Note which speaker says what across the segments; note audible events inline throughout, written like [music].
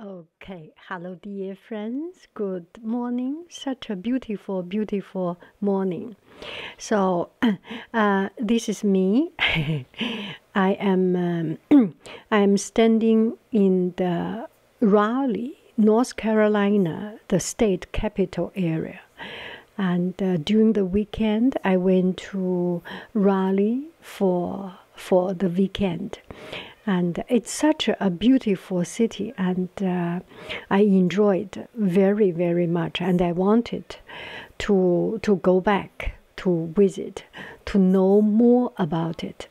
Speaker 1: Okay, hello, dear friends. Good morning. Such a beautiful, beautiful morning. So, [clears throat] uh, this is me. [laughs] I am um, [clears throat] I am standing in the Raleigh, North Carolina, the state capital area. And uh, during the weekend, I went to Raleigh for for the weekend and it's such a beautiful city and uh, i enjoyed very very much. And i wanted to to go back to visit to know more about it.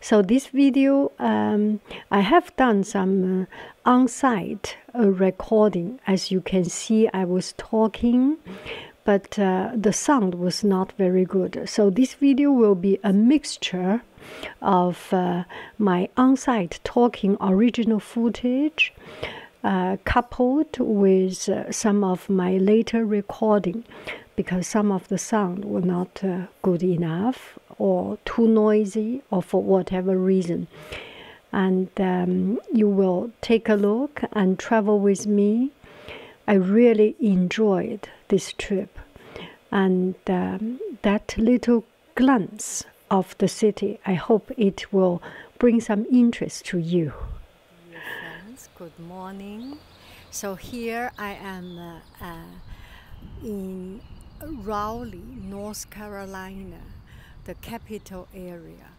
Speaker 1: So this video um, i have done some uh, on-site uh, recording. As you can see i was talking but uh, the sound was not very good so this video will be a mixture of uh, my on site talking original footage. Uh, coupled with uh, some of my later recording because some of the sound were not uh, good enough or too noisy or for whatever reason and um, you will take a look and travel with me i really enjoyed this trip and um, that little glance of the city. I hope it will bring some interest to you.
Speaker 2: Friends, good morning. So here I am uh, uh, in Raleigh, North Carolina, the capital area.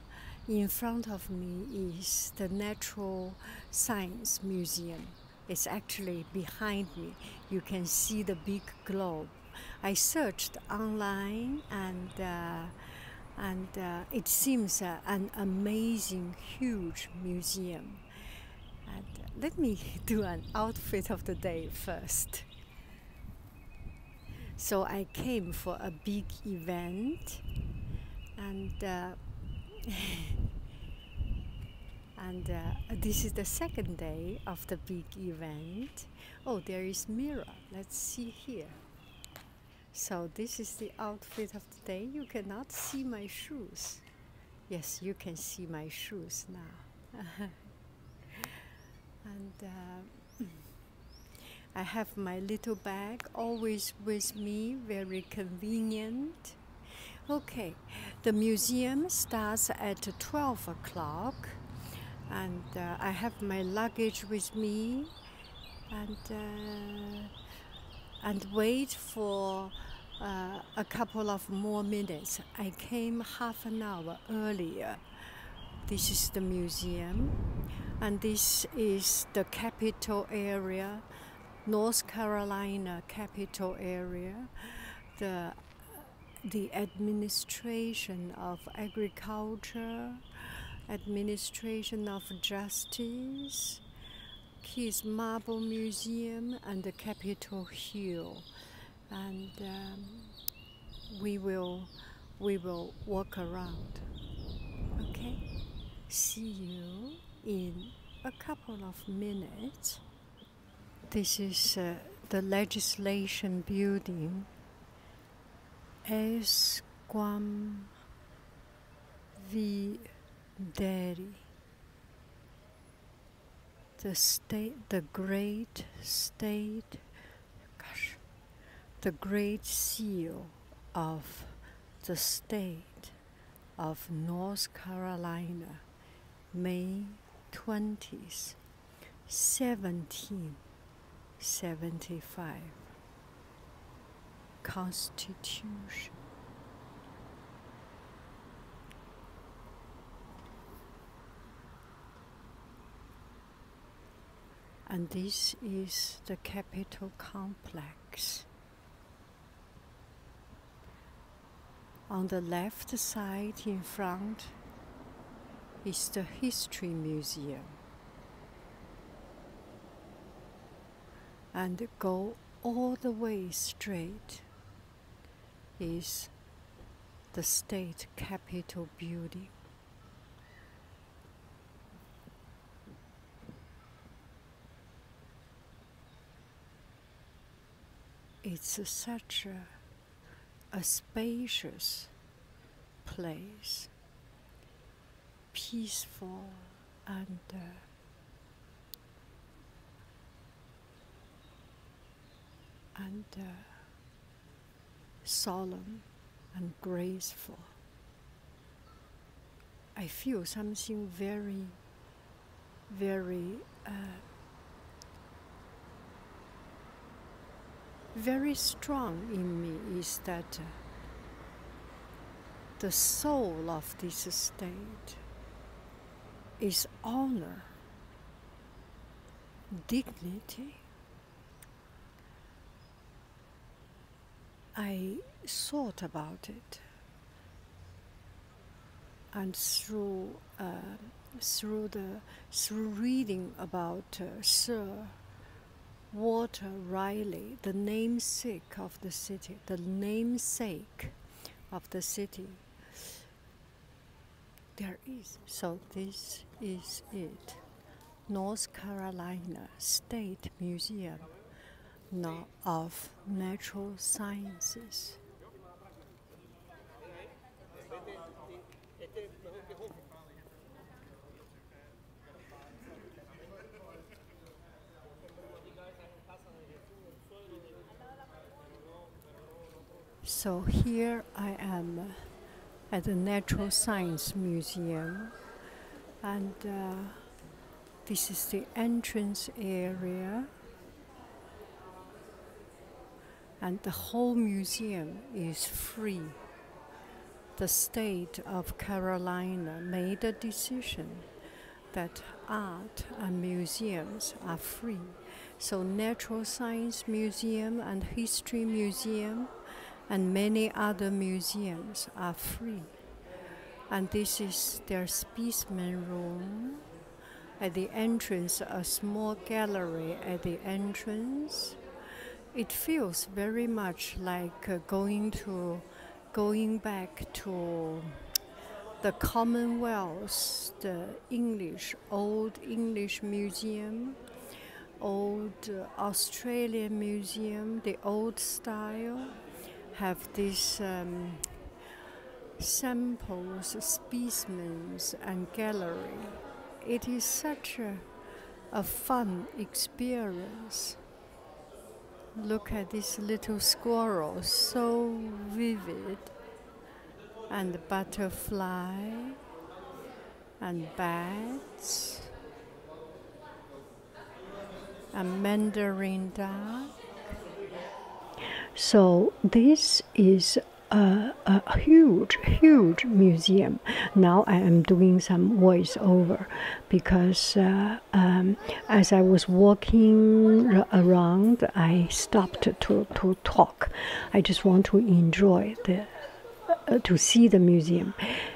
Speaker 2: In front of me is the Natural Science Museum. It's actually behind me. You can see the big globe. I searched online and uh, and uh, it seems uh, an amazing, huge museum. And uh, let me [laughs] do an outfit of the day first. So I came for a big event, and uh, [laughs] and uh, this is the second day of the big event. Oh, there is mirror. Let's see here. So this is the outfit of the day. You cannot see my shoes. Yes, you can see my shoes now. [laughs] and uh, I have my little bag always with me, very convenient. Okay, the museum starts at 12 o'clock, and uh, I have my luggage with me, and uh, and wait for uh, a couple of more minutes. I came half an hour earlier. This is the museum, and this is the capital area, North Carolina capital area, the the administration of agriculture, administration of justice, Keys Marble Museum, and the Capitol Hill. And um, we will we will walk around. Okay? See you in a couple of minutes. This is uh, the legislation building. Esquam V deri the state the great state gosh, the Great Seal of the state of North Carolina, May 20th, 1775. Constitution. And this is the capital complex. On the left side in front is the History Museum. And go all the way straight is the State Capitol building. It's such a a spacious place, peaceful and uh,
Speaker 1: and uh, solemn and graceful. I feel something very, very, uh, very strong in me is that uh, the soul of this state is honor, dignity. I thought about it, and through uh, through the through reading about uh, Sir Walter Raleigh, the namesake of the city, the namesake of the city, there is. So this is it. North Carolina State Museum of Natural Sciences. So here I am at the Natural Science Museum, and uh, this is the entrance area. And the whole museum is free. The state of Carolina made a decision that art and museums are free. So Natural Science Museum and History Museum and many other museums are free. And this is their specimen room. At the entrance, a small gallery at the entrance. It feels very much like uh, going to, going back to the Commonwealth, the English, old English museum, old uh, Australian museum, the old style have these um, samples, specimens, and gallery. It is such a, a fun experience. Look at this little squirrel, so vivid, and the butterfly, and bats, and mandarin duck so this is a, a, huge, huge museum. Now I am doing some voiceover because uh, um, as I was walking around, I stopped to, to talk. I just want to enjoy the uh, to see the museum.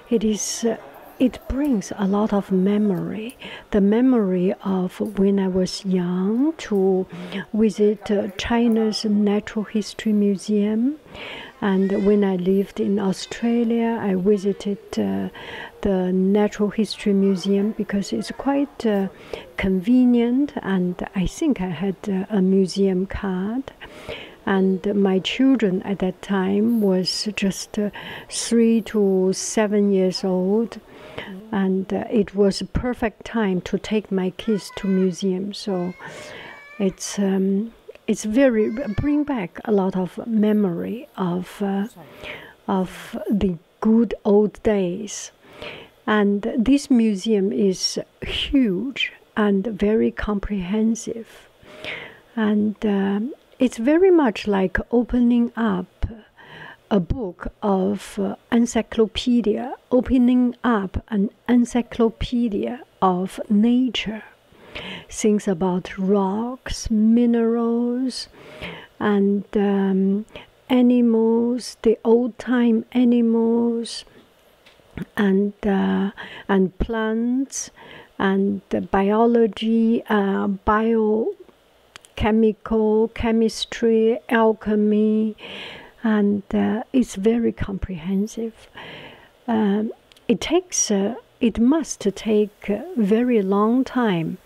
Speaker 1: It is. Uh, it brings a lot of memory. The memory of when I was young to visit uh, China's Natural History Museum. And when I lived in Australia, I visited uh, the Natural History Museum because it's quite uh, convenient, and I think I had uh, a museum card and my children at that time was just uh, three to seven years old. And uh, it was a perfect time to take my kids to museum. So it's um, it's very bring back a lot of memory of uh, of the good old days. And this museum is huge and very comprehensive, and um, it's very much like opening up a book of uh, encyclopedia, opening up an encyclopedia of nature. Things about rocks, minerals, and um, animals, the old time animals, and uh, and plants, and biology, uh, biochemical chemistry, alchemy and uh, it's very comprehensive. Um, it takes, uh, it must take a very long time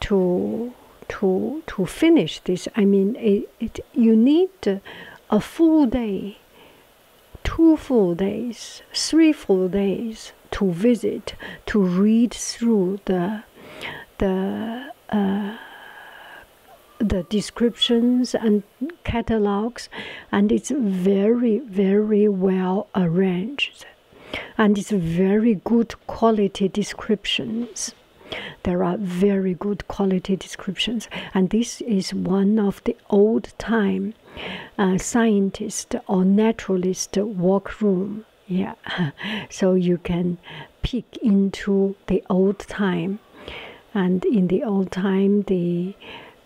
Speaker 1: to to to finish this. I mean, it, it you need a full day, two full days, three full days to visit, to read through the the uh, the descriptions and catalogs, and it's very, very well arranged, and it's very good quality descriptions. There are very good quality descriptions, and this is one of the old time uh, scientist or naturalist walk room. Yeah, [laughs] so you can peek into the old time, and in the old time, the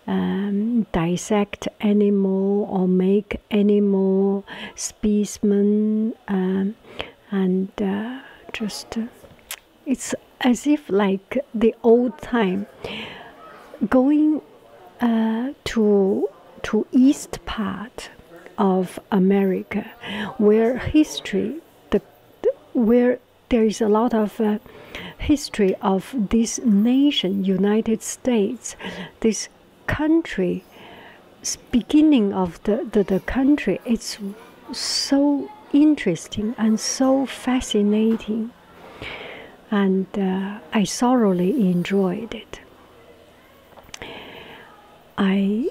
Speaker 1: um, dissect animal or make animal specimen um, and uh, just uh, it's as if like the old time going uh, to to east part of America where history the, where there is a lot of uh, history of this nation United States this country beginning of the, the, the country it's so interesting and so fascinating and uh, I thoroughly enjoyed it. I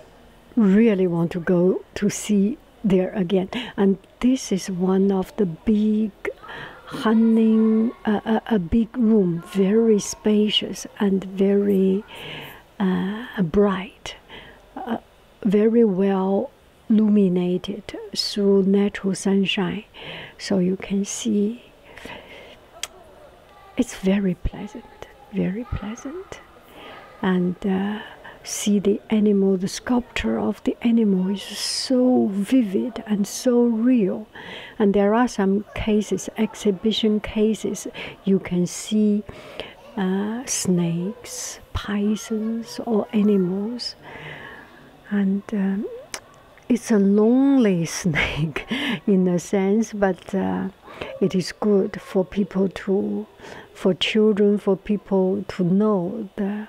Speaker 1: really want to go to see there again, and this is one of the big hunting, uh, a, uh, a, big room, very spacious and very uh, bright, uh, very well illuminated through natural sunshine, so you can see it's very pleasant, very pleasant. And uh, see the animal, the sculpture of the animal is so vivid and so real. And there are some cases, exhibition cases, you can see uh, snakes, pythons, or animals. And um, it's a lonely [laughs] snake in a sense, but uh, it is good for people to for children, for people to know the,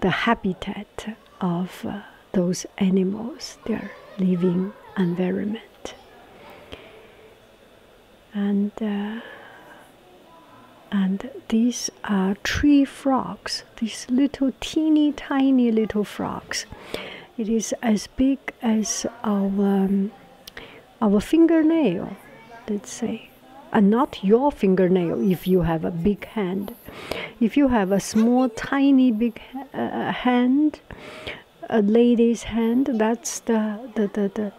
Speaker 1: the habitat of uh, those animals, their living environment. And, uh, and these are tree frogs, these little teeny tiny little frogs. It is as big as our, um, our fingernail, let's say and not your fingernail if you have a big hand. If you have a small, tiny, big uh, hand, a lady's hand, that's the, the, the, the,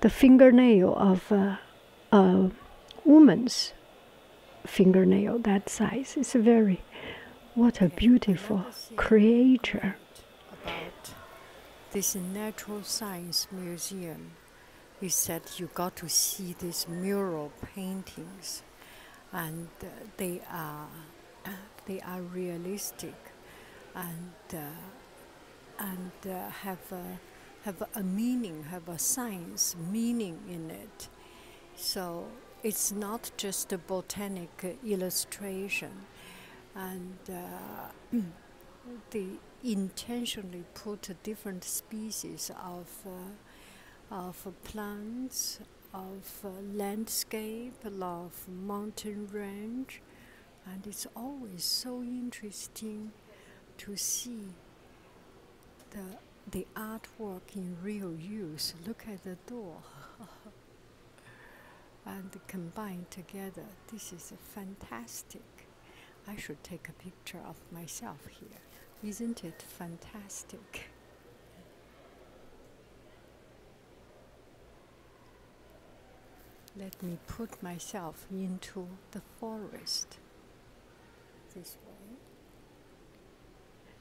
Speaker 1: the fingernail of a, a woman's fingernail, that size. It's very, what a beautiful creature.
Speaker 2: About this natural science museum he said you got to see these mural paintings, and uh, they are [clears throat] they are realistic, and uh, and uh, have a, have a meaning, have a science meaning in it. So it's not just a botanic illustration, and uh, [clears throat] they intentionally put different species of uh, of plants, of landscape, of mountain range, and it's always so interesting to see the the artwork in real use. Look at the door. And combined together, this is fantastic. I should take a picture of myself here. Isn't it fantastic? let me put myself into the forest this way.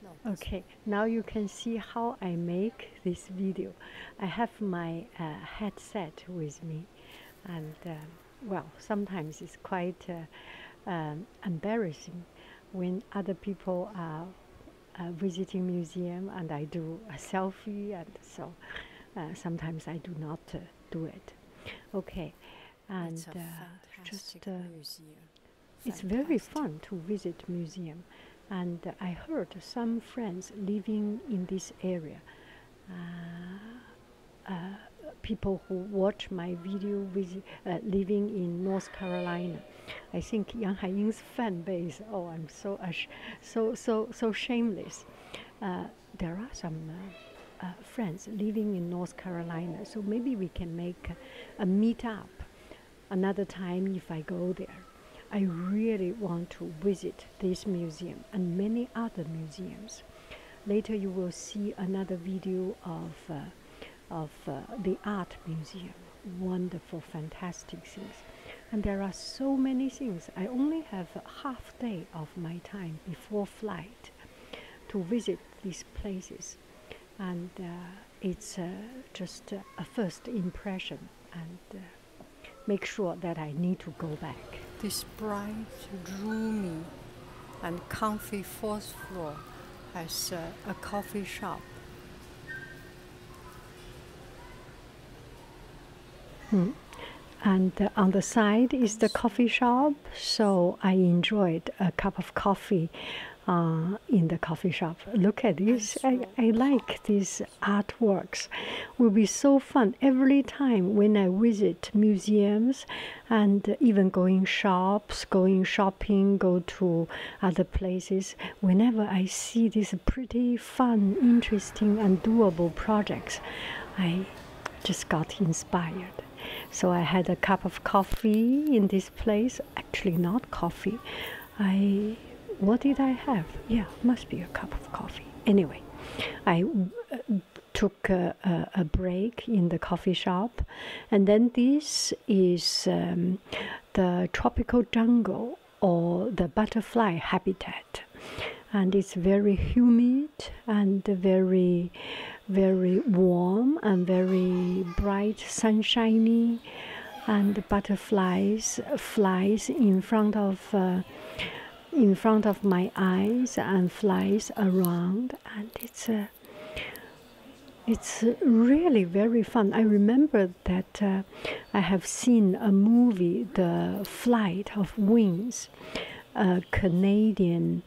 Speaker 1: No, okay, now you can see how I make this video. I have my uh, headset with me, and uh, well, sometimes it's quite uh, um, embarrassing when other people are uh, visiting museum and I do a selfie, and so uh, sometimes I do not uh, do it. Okay, and uh, just uh, it's very fun to visit museum. And uh, i heard some friends living in this area people who watch my video with uh, living in north carolina i think yang haiying's fan base oh i'm so so so so shameless there are some uh, friends living in North Carolina, so maybe we can make a, a meetup another time if I go there. I really want to visit this museum and many other museums. Later, you will see another video of, uh, of uh, the art museum. Wonderful, fantastic things. And there are so many things. I only have half day of my time before flight to visit these places. And uh, it's uh, just a first impression and uh, make sure that I need to go back.
Speaker 2: This bright, roomy, and comfy fourth floor has uh, a coffee shop.
Speaker 1: Hmm. And uh, on the side is the coffee shop, so I enjoyed a cup of coffee uh, in the coffee shop. Look at this. I, I like these artworks. Will be so fun every time when I visit museums and even going shops, going shopping, go to other places. Whenever I see these pretty fun, interesting, and doable projects, I just got inspired. So I had a cup of coffee in this place. Actually, not coffee. I what did I have? Yeah, must be a cup of coffee. Anyway, I uh, took a, a, a, break in the coffee shop, and then this is um, the tropical jungle or the butterfly habitat, and it's very humid and very, very warm and very bright, sunshiny, and butterflies flies in front of. Uh, in front of my eyes and flies around and it's uh, it's really very fun. I remember that uh, I have seen a movie, The Flight of Wings. A Canadian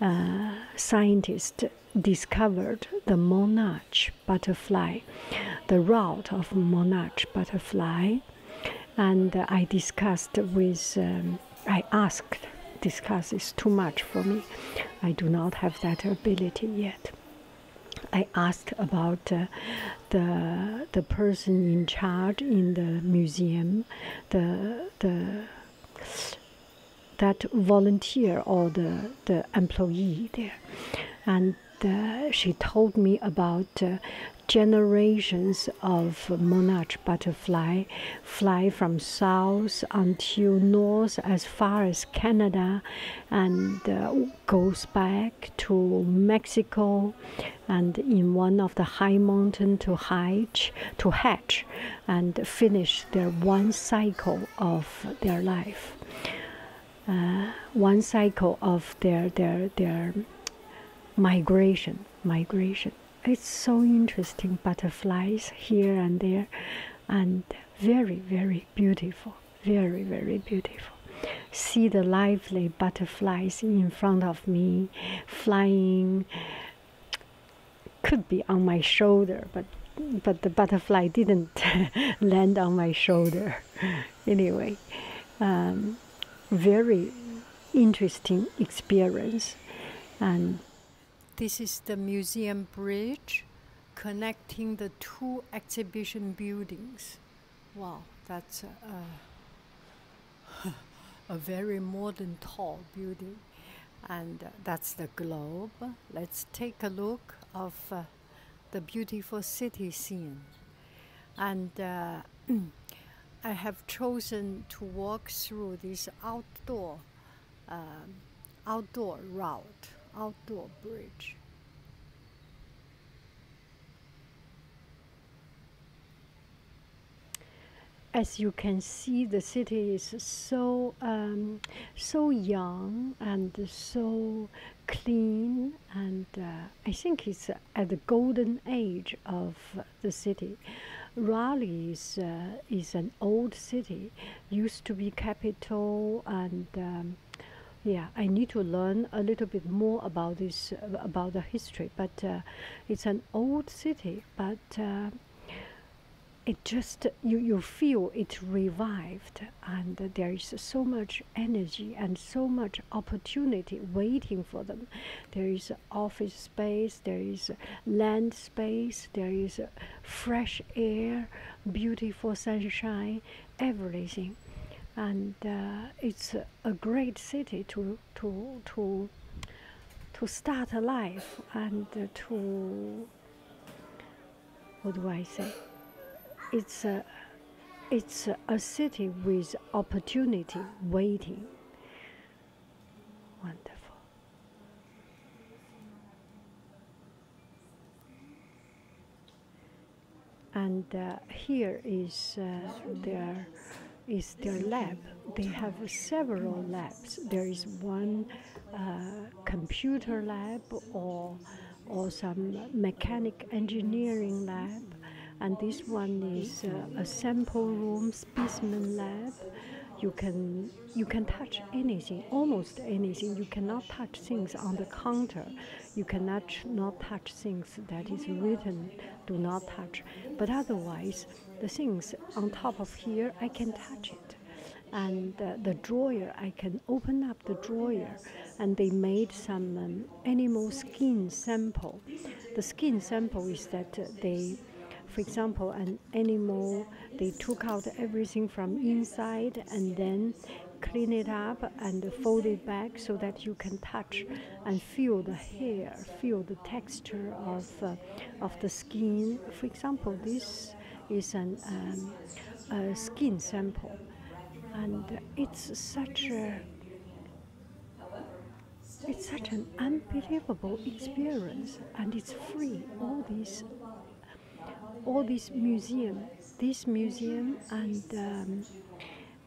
Speaker 1: uh, scientist discovered the monarch butterfly, the route of monarch butterfly, and I discussed with, um, I asked discuss is too much for me. I do not have that ability yet. I asked about uh, the the person in charge in the museum, the the that volunteer or the the employee there, and uh, she told me about uh, generations of monarch butterfly fly from south until north as far as Canada and uh, goes back to Mexico and in one of the high mountain to hatch to hatch and finish their one cycle of their life. Uh, one cycle of their their their migration migration. It's so interesting butterflies here and there and very very beautiful very very beautiful. See the lively butterflies in front of me flying. Could be on my shoulder but but the butterfly didn't [laughs] land on my shoulder. [laughs] Anyway um, very interesting experience and
Speaker 2: this is the museum bridge connecting the two exhibition buildings. Wow, that's a, [laughs] a, very modern, tall building. And uh, that's the globe. Let's take a look of uh, the beautiful city scene. And uh, [clears throat] I have chosen to walk through this outdoor, um, outdoor route outdoor bridge.
Speaker 1: As you can see, the city is so um, so young and so clean, and uh, I think it's at the golden age of the city. Raleigh is, uh, is an old city, used to be capital and um, yeah, I need to learn a little bit more about this, about the history. But uh, it's an old city, but uh, it just you, you feel it revived and there is so much energy and so much opportunity waiting for them there is office space there is land space there is fresh air beautiful sunshine everything and uh, it's a great city to to to to start a life and to what do I say? It's a it's a city with opportunity waiting. Wonderful. And uh, here is uh, their is their lab. They have several labs. There is one uh, computer lab or or some mechanic engineering lab, and this one is uh, a sample room specimen lab. You can you can touch anything, almost anything. You cannot touch things on the counter. You cannot not touch things that is written do not touch. But otherwise, the things on top of here, I can touch it. And uh, the drawer, I can open up the drawer, and they made some um, animal skin sample. The skin sample is that uh, they, for example, an animal, they took out everything from inside and then clean it up and fold it back so that you can touch and feel the hair, feel the texture of, uh, of the skin. For example, this is an, um, a skin sample, and it's such a it's such an unbelievable experience, and it's free. All these, all these museum, this museum and um,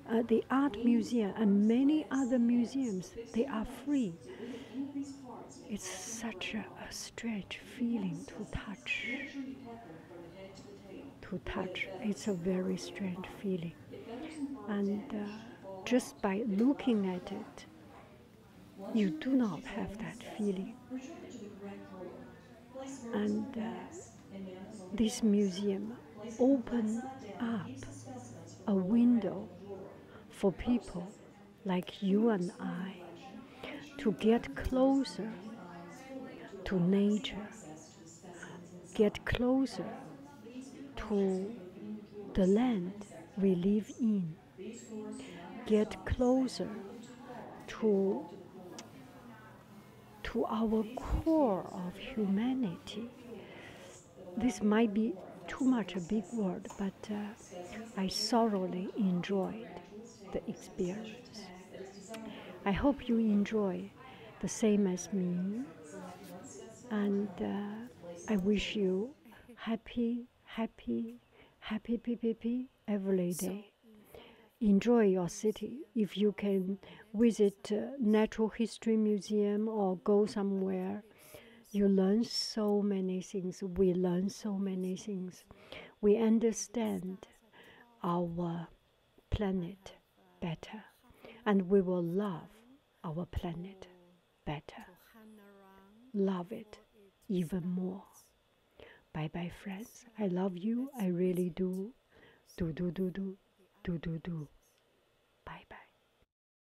Speaker 1: uh, the art museum and many other museums, they are free. It's such a, a strange feeling to touch. To touch, it's a very strange feeling, and uh, just by looking at it, you do not have that feeling. And uh, this museum opened up a window for people like you and I to get closer to nature, get closer to the land we live in, get closer to to our core of humanity. This might be too much a big word, but uh, I thoroughly enjoyed the experience. I hope you enjoy the same as me, and uh, I wish you happy, happy, happy PPP every day enjoy your city. If you can visit uh, Natural History Museum or go somewhere, you learn so many things. We learn so many things. We understand our planet better, and we will love our planet better. Love it even more. Bye bye, friends. I love you. I really do. Do, do, do, do do do do. Bye bye.